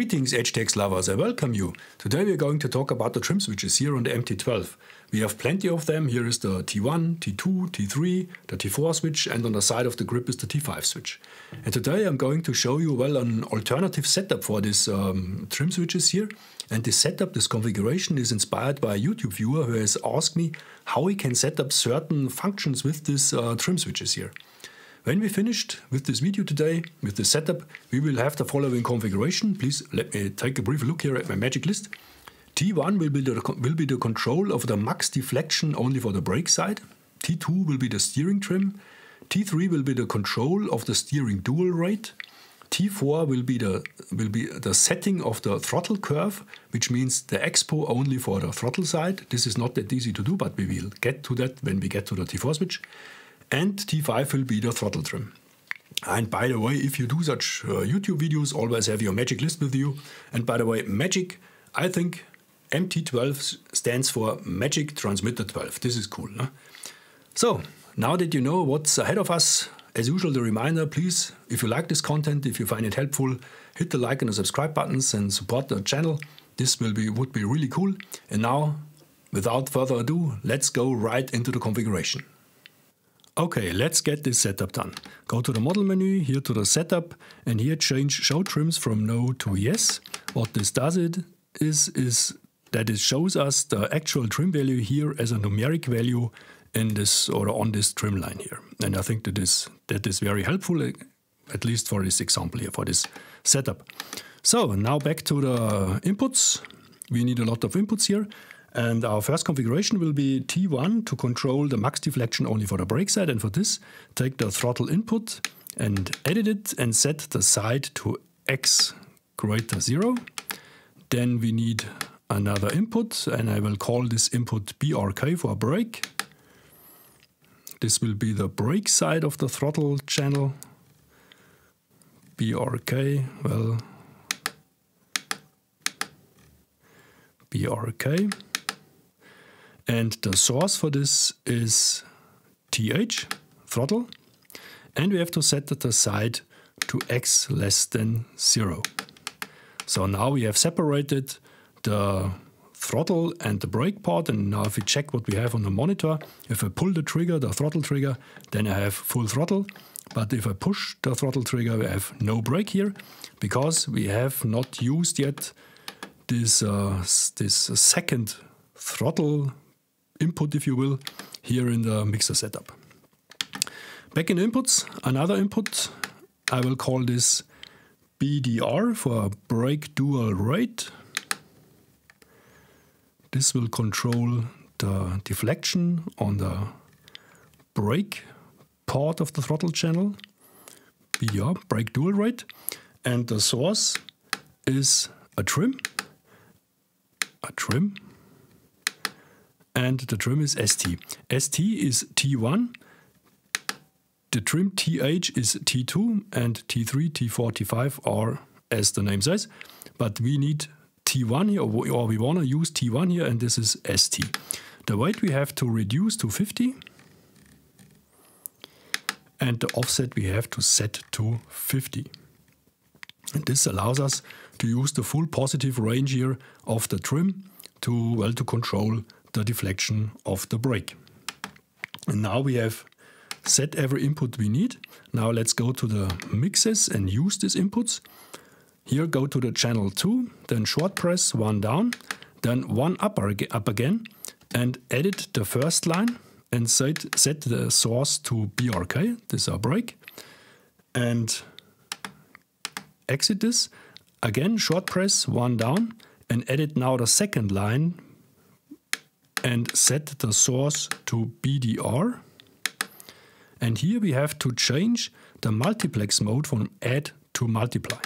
Greetings EdgeTX lovers, I welcome you. Today we are going to talk about the trim switches here on the MT12. We have plenty of them. Here is the T1, T2, T3, the T4 switch and on the side of the grip is the T5 switch. And today I'm going to show you well an alternative setup for these um, trim switches here. And this setup, this configuration is inspired by a YouTube viewer who has asked me how he can set up certain functions with these uh, trim switches here. When we finished with this video today, with the setup, we will have the following configuration. Please let me take a brief look here at my magic list. T1 will be, the, will be the control of the max deflection only for the brake side. T2 will be the steering trim. T3 will be the control of the steering dual rate. T4 will be the will be the setting of the throttle curve, which means the expo only for the throttle side. This is not that easy to do, but we will get to that when we get to the T4 switch and T5 will be the throttle trim. And by the way, if you do such uh, YouTube videos, always have your magic list with you. And by the way, magic, I think MT12 stands for Magic Transmitter 12. This is cool. No? So, now that you know what's ahead of us, as usual, the reminder please, if you like this content, if you find it helpful, hit the like and the subscribe buttons and support the channel. This will be would be really cool. And now, without further ado, let's go right into the configuration. Okay, let's get this setup done. Go to the model menu, here to the setup, and here change show trims from no to yes. What this does it is, is that it shows us the actual trim value here as a numeric value in this or on this trim line here. And I think that is that is very helpful, eh, at least for this example here, for this setup. So now back to the inputs. We need a lot of inputs here. And our first configuration will be T1 to control the max deflection only for the brake side. And for this, take the throttle input and edit it and set the side to X greater zero. Then we need another input and I will call this input BRK for brake. This will be the brake side of the throttle channel. BRK, well, BRK. And the source for this is TH, throttle. And we have to set the side to x less than 0. So now we have separated the throttle and the brake part. And now if we check what we have on the monitor, if I pull the trigger, the throttle trigger, then I have full throttle. But if I push the throttle trigger, we have no brake here because we have not used yet this, uh, this second throttle input, if you will, here in the mixer setup. Back in inputs, another input, I will call this BDR for brake dual rate. This will control the deflection on the brake part of the throttle channel, BDR, brake dual rate. And the source is a trim, a trim and the trim is ST. ST is T1, the trim TH is T2, and T3, T4, T5 are as the name says. But we need T1 here, or we want to use T1 here, and this is ST. The weight we have to reduce to 50, and the offset we have to set to 50. And this allows us to use the full positive range here of the trim to, well, to control the deflection of the brake. And now we have set every input we need. Now let's go to the mixes and use these inputs. Here go to the channel 2, then short press one down, then one up, up again and edit the first line and set, set the source to BRK, this is our brake, and exit this. Again short press one down and edit now the second line and set the source to BDR. And here we have to change the multiplex mode from add to multiply.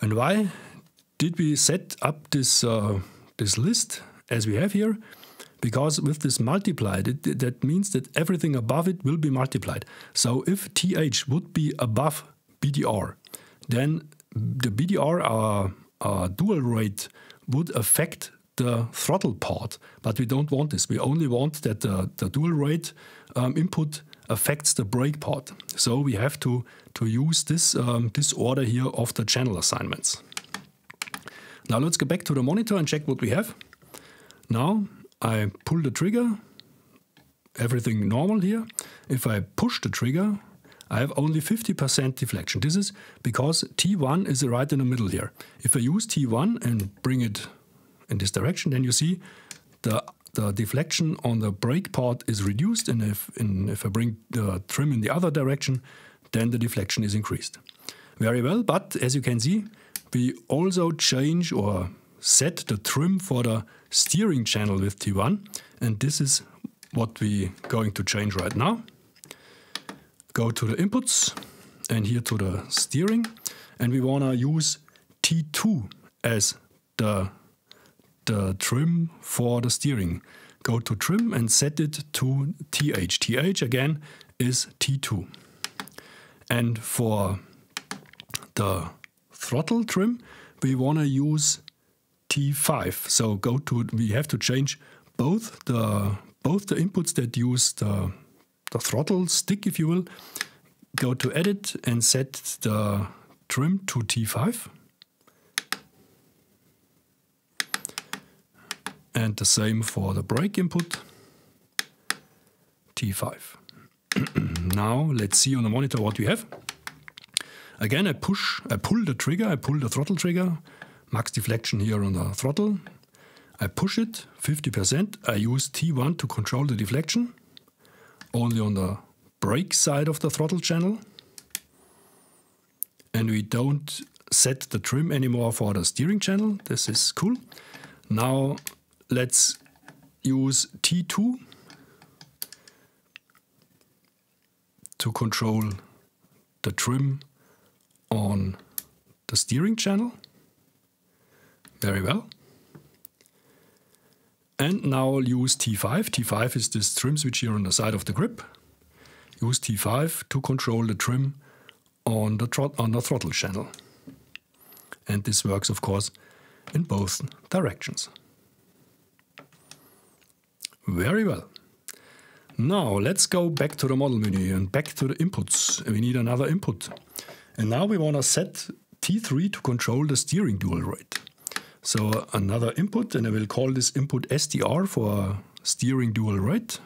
And why did we set up this, uh, this list as we have here? Because with this multiplied, it, that means that everything above it will be multiplied. So if TH would be above BDR, then the BDR, our, our dual rate, would affect the throttle part, but we don't want this. We only want that the, the dual rate um, input affects the brake part. So we have to, to use this, um, this order here of the channel assignments. Now let's go back to the monitor and check what we have. Now I pull the trigger, everything normal here. If I push the trigger, I have only 50% deflection. This is because T1 is right in the middle here. If I use T1 and bring it in this direction, then you see the, the deflection on the brake part is reduced. And if, if I bring the trim in the other direction, then the deflection is increased. Very well, but as you can see, we also change or set the trim for the steering channel with T1. And this is what we're going to change right now. Go to the inputs and here to the steering. And we want to use T2 as the, the trim for the steering. Go to trim and set it to TH. TH again is T2. And for the throttle trim, we want to use T5. So go to we have to change both the both the inputs that use the the throttle stick, if you will. Go to edit and set the trim to T5. And the same for the brake input, T5. now let's see on the monitor what we have. Again, I push, I pull the trigger, I pull the throttle trigger, max deflection here on the throttle. I push it 50%. I use T1 to control the deflection, only on the brake side of the throttle channel. And we don't set the trim anymore for the steering channel. This is cool. Now let's use T2 to control the trim on the steering channel. Very well. And now I'll use T5. T5 is this trim switch here on the side of the grip. Use T5 to control the trim on the, on the throttle channel. And this works, of course, in both directions. Very well. Now let's go back to the model menu and back to the inputs. We need another input. And now we want to set T3 to control the steering dual rate. So another input, and I will call this input SDR for steering dual rate.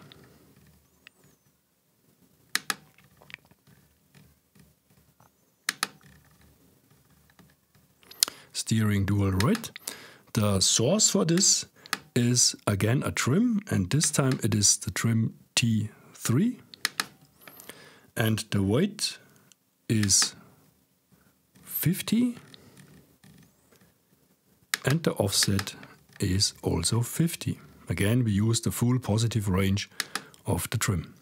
Steering dual rate. The source for this is again a trim, and this time it is the trim T3. And the weight is 50 and the offset is also 50. Again, we use the full positive range of the trim.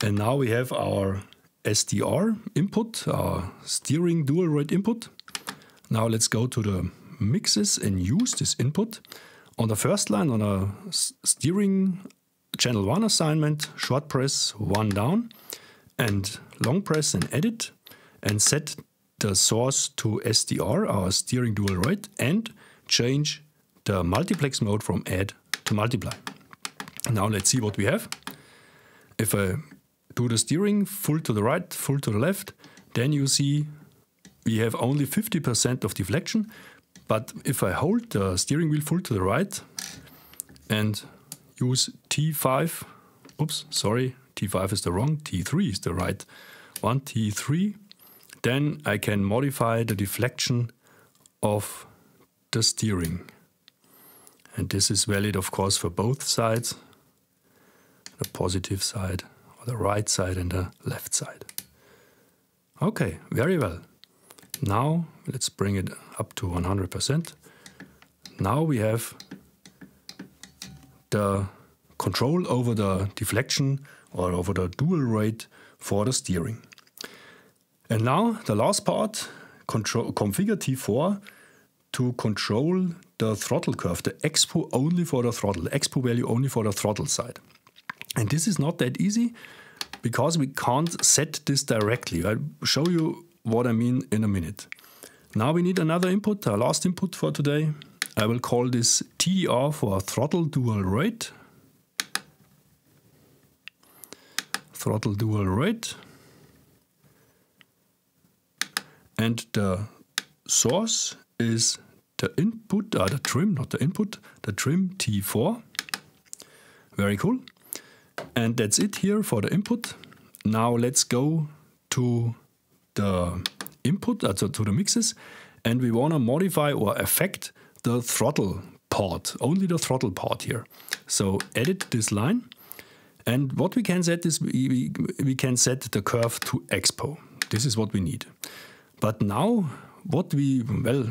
And now we have our SDR input, our steering dual rate input. Now let's go to the mixes and use this input. On the first line on a steering channel 1 assignment, short press 1 down and long press and edit and set the source to SDR, our steering dual rate, and change the multiplex mode from add to multiply. Now let's see what we have. If I do the steering full to the right, full to the left, then you see we have only 50% of deflection. But if I hold the steering wheel full to the right and use T5, oops, sorry, T5 is the wrong, T3 is the right one, T3, then I can modify the deflection of the steering. And this is valid, of course, for both sides, the positive side, or the right side and the left side. Okay, very well. Now let's bring it up to 100%. Now we have the control over the deflection or over the dual rate for the steering. And now the last part, configure T4 to control the throttle curve, the expo only for the throttle, the expo value only for the throttle side. And this is not that easy because we can't set this directly. I'll show you what I mean in a minute. Now we need another input, our last input for today. I will call this TDR for throttle dual rate. throttle dual rate. And the source is the input, uh, the trim, not the input, the trim T4. Very cool. And that's it here for the input. Now let's go to the input, uh, to, the mixes, and we want to modify or affect the throttle part, only the throttle part here. So edit this line. And what we can set is we, we can set the curve to expo. This is what we need. But now what we, well,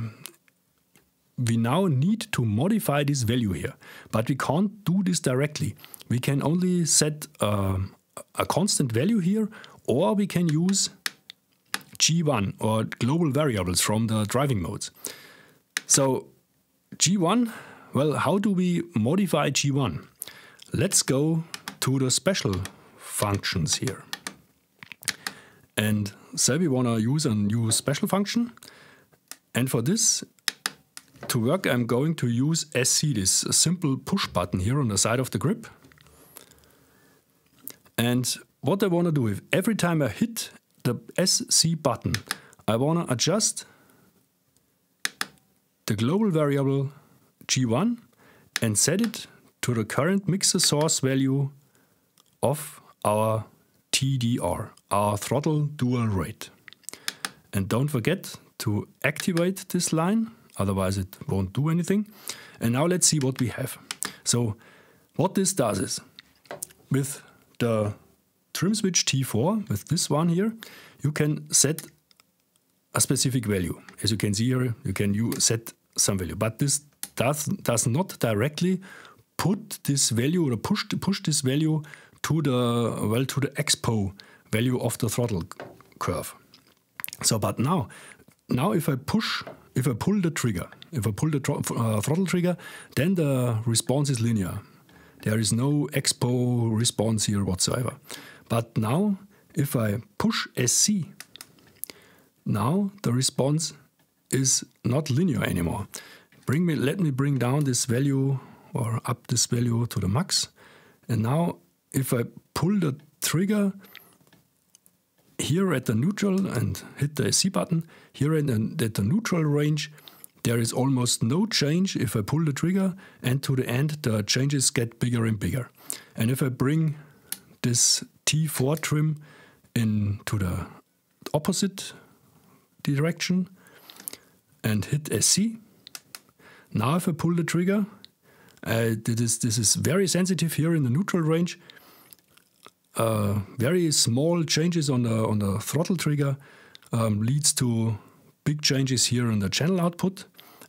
we now need to modify this value here, but we can't do this directly. We can only set uh, a constant value here, or we can use G1 or global variables from the driving modes. So G1, well, how do we modify G1? Let's go to the special functions here. And say we want to use a new special function. And for this to work, I'm going to use SC, this simple push button here on the side of the grip. And what I want to do, if every time I hit the SC button, I want to adjust the global variable G1 and set it to the current mixer source value of our TDR, our throttle dual rate. And don't forget to activate this line, otherwise it won't do anything. And now let's see what we have. So what this does is, with the trim switch T4, with this one here, you can set a specific value. As you can see here, you can use, set some value. But this does, does not directly put this value or push, push this value to the, well, to the expo value of the throttle curve. So, but now, now if I push, if I pull the trigger, if I pull the uh, throttle trigger, then the response is linear. There is no expo response here whatsoever. But now, if I push SC, now the response is not linear anymore. Bring me, let me bring down this value or up this value to the max. And now if I pull the trigger here at the neutral and hit the SC button, here in the, at the neutral range, there is almost no change if I pull the trigger and to the end the changes get bigger and bigger. And if I bring this T4 trim into the opposite direction and hit SC, now if I pull the trigger, uh, this, is, this is very sensitive here in the neutral range, uh, very small changes on the on the throttle trigger um, leads to big changes here in the channel output,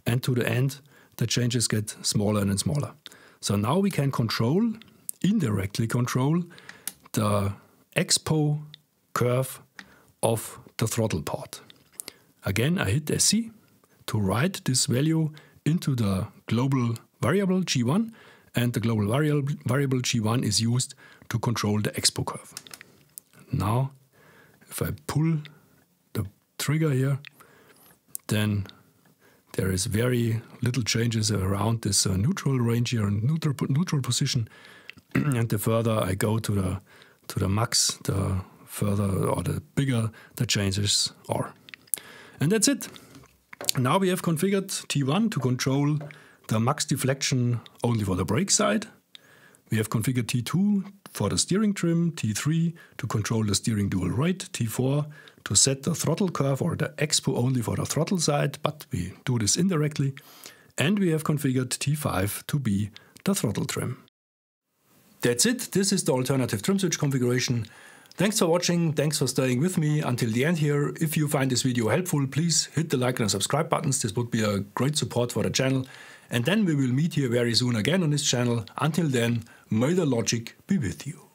and to the end the changes get smaller and smaller. So now we can control, indirectly control, the expo curve of the throttle part. Again, I hit SC to write this value into the global variable G1 and the global variable, variable G1 is used to control the expo curve. Now, if I pull the trigger here, then there is very little changes around this uh, neutral range here and neutral, neutral position. and the further I go to the to the max, the further or the bigger the changes are. And that's it. Now we have configured T1 to control the max deflection only for the brake side. We have configured T2 for the steering trim, T3 to control the steering dual rate, T4 to set the throttle curve or the expo only for the throttle side, but we do this indirectly. And we have configured T5 to be the throttle trim. That's it. This is the alternative trim switch configuration. Thanks for watching. Thanks for staying with me until the end here. If you find this video helpful, please hit the like and subscribe buttons. This would be a great support for the channel. And then we will meet here very soon again on this channel. Until then, may the logic be with you.